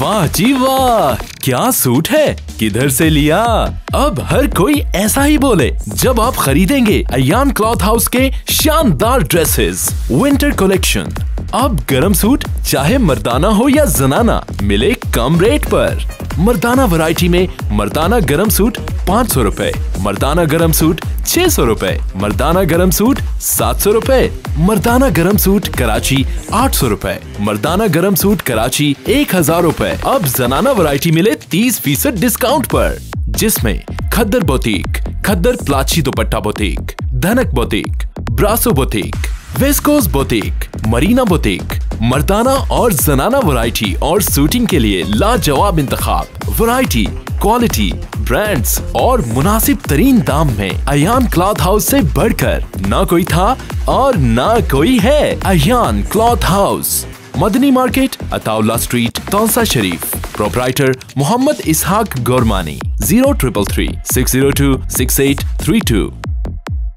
वाह जी वाह, क्या सूट है? किधर से लिया? अब हर कोई ऐसा ही बोले, जब आप खरीदेंगे अयान क्लॉथ हाउस के शानदार ड्रेसेस विंटर कलेक्शन अब गरम सूट, चाहे मर्दाना हो या जनाना, मिले कम रेट पर। मर्दाना वैरायटी में मर्दाना गरम सूट पाँच सौ रूपए, मर्दाना गरम सूट छह सौ रूपए, मर्दाना गरम सूट सात सौ रूपए, मर्दाना गरम सूट कराची आठ सौ रूपए, मर्दाना गरम सूट कराची एक हज़ार रूपए। अब जनाना वैरायटी मिले तीस फ़ीसद डिस्काउंट पर, जिसमें खद्दर बोतीक खद्दर प्लाची दुपट्टा बोतीक धनक बोतीक ब्रासो बोतीक वेस्कोस बोतीक मरीना बोतीक मर्दाना और जनाना वैरायटी और सूटिंग के लिए लाजवाब इंतखाब। वैरायटी क्वालिटी ब्रांड्स और मुनासिब तरीन दाम में अयान क्लॉथ हाउस से बढ़कर ना कोई था और ना कोई है। Ayaan cloth house Madni market, Ataulla street, Taunsa Sharif. Proprietor Mohammad Ishaq Gormani. Zero triple three six zero two six eight three two